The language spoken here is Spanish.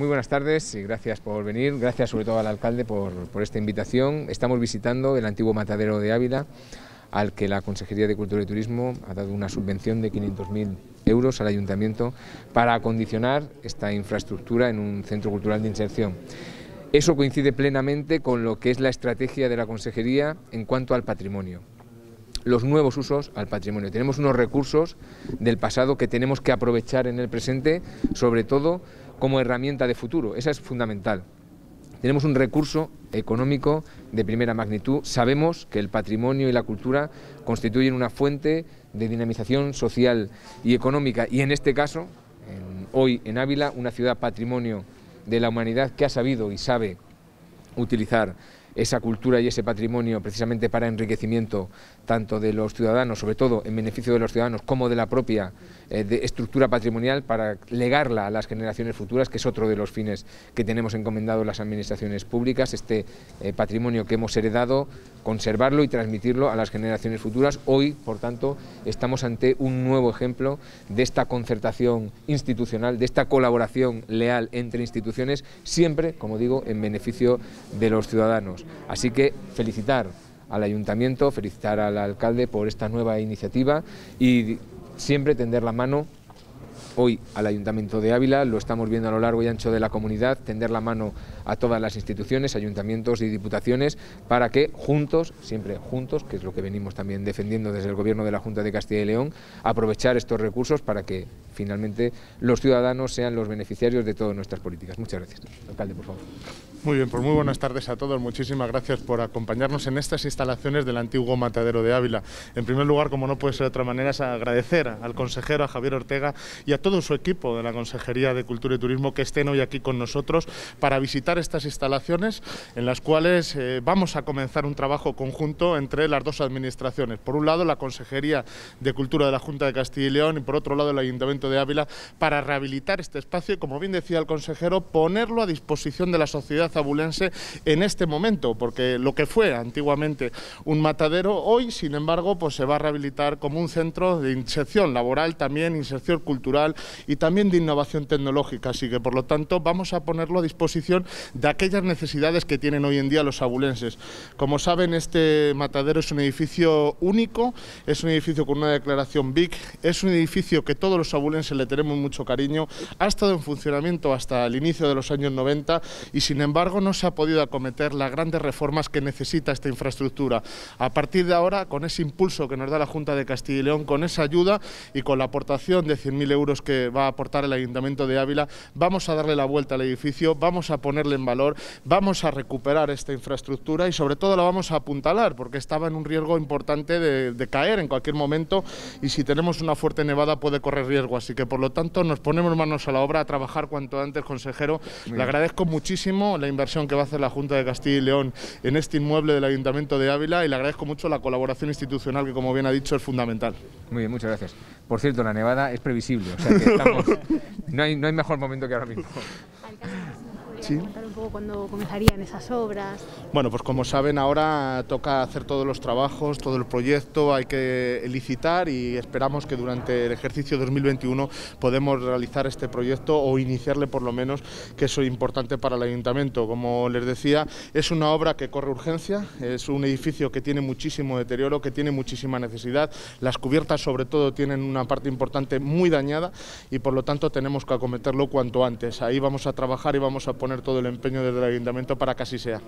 Muy buenas tardes y gracias por venir. Gracias sobre todo al alcalde por, esta invitación. Estamos visitando el antiguo matadero de Ávila, al que la Consejería de Cultura y Turismo ha dado una subvención de 500.000 euros al ayuntamiento para acondicionar esta infraestructura en un centro cultural de inserción. Eso coincide plenamente con lo que es la estrategia de la Consejería en cuanto al patrimonio los nuevos usos al patrimonio. Tenemos unos recursos del pasado que tenemos que aprovechar en el presente, sobre todo como herramienta de futuro. Esa es fundamental. Tenemos un recurso económico de primera magnitud. Sabemos que el patrimonio y la cultura constituyen una fuente de dinamización social y económica y en este caso, hoy en Ávila, una ciudad patrimonio de la humanidad que ha sabido y sabe utilizar esa cultura y ese patrimonio precisamente para enriquecimiento tanto de los ciudadanos, sobre todo en beneficio de los ciudadanos, como de la propia eh, estructura patrimonial para legarla a las generaciones futuras, que es otro de los fines que tenemos encomendado las administraciones públicas, este eh, patrimonio que hemos heredado, conservarlo y transmitirlo a las generaciones futuras. Hoy, por tanto, estamos ante un nuevo ejemplo de esta concertación institucional, de esta colaboración leal entre instituciones, siempre, como digo, en beneficio de los ciudadanos. Así que felicitar al ayuntamiento, felicitar al alcalde por esta nueva iniciativa y siempre tender la mano hoy al Ayuntamiento de Ávila, lo estamos viendo a lo largo y ancho de la comunidad, tender la mano a todas las instituciones, ayuntamientos y diputaciones, para que juntos, siempre juntos, que es lo que venimos también defendiendo desde el Gobierno de la Junta de Castilla y León, aprovechar estos recursos para que finalmente los ciudadanos sean los beneficiarios de todas nuestras políticas. Muchas gracias. Alcalde, por favor. Muy bien, pues muy buenas tardes a todos. Muchísimas gracias por acompañarnos en estas instalaciones del antiguo matadero de Ávila. En primer lugar, como no puede ser de otra manera, es agradecer al consejero, a Javier Ortega y a todo su equipo de la Consejería de Cultura y Turismo que estén hoy aquí con nosotros para visitar estas instalaciones en las cuales eh, vamos a comenzar un trabajo conjunto entre las dos administraciones. Por un lado, la Consejería de Cultura de la Junta de Castilla y León y por otro lado, el Ayuntamiento de Ávila para rehabilitar este espacio y, como bien decía el consejero, ponerlo a disposición de la sociedad abulense en este momento, porque lo que fue antiguamente un matadero, hoy, sin embargo, pues se va a rehabilitar como un centro de inserción laboral, también inserción cultural y también de innovación tecnológica. Así que, por lo tanto, vamos a ponerlo a disposición de aquellas necesidades que tienen hoy en día los abulenses. Como saben, este matadero es un edificio único, es un edificio con una declaración BIC, es un edificio que todos los abulenses le tenemos mucho cariño, ha estado en funcionamiento hasta el inicio de los años 90 y, sin embargo, no se ha podido acometer las grandes reformas que necesita esta infraestructura. A partir de ahora, con ese impulso que nos da la Junta de Castilla y León, con esa ayuda y con la aportación de 100.000 euros que va a aportar el Ayuntamiento de Ávila, vamos a darle la vuelta al edificio, vamos a ponerle en valor, vamos a recuperar esta infraestructura y sobre todo la vamos a apuntalar porque estaba en un riesgo importante de, caer en cualquier momento y si tenemos una fuerte nevada puede correr riesgo. Así que por lo tanto nos ponemos manos a la obra a trabajar cuanto antes, consejero. Le agradezco muchísimo la inversión que va a hacer la Junta de Castilla y León en este inmueble del Ayuntamiento de Ávila y le agradezco mucho la colaboración institucional que, como bien ha dicho, es fundamental. Muy bien, muchas gracias. Por cierto, la nevada es previsible, o sea que estamos, no, hay, no hay mejor momento que ahora mismo. Sí. Poco cuándo comenzarían esas obras? Bueno, pues como saben ahora toca hacer todos los trabajos, todo el proyecto, hay que licitar y esperamos que durante el ejercicio 2021 podemos realizar este proyecto o iniciarle por lo menos, que es importante para el ayuntamiento. Como les decía, es una obra que corre urgencia, es un edificio que tiene muchísimo deterioro, que tiene muchísima necesidad, las cubiertas sobre todo tienen una parte importante muy dañada y por lo tanto tenemos que acometerlo cuanto antes. Ahí vamos a trabajar y vamos a poner todo el empeño desde el ayuntamiento para que así sea.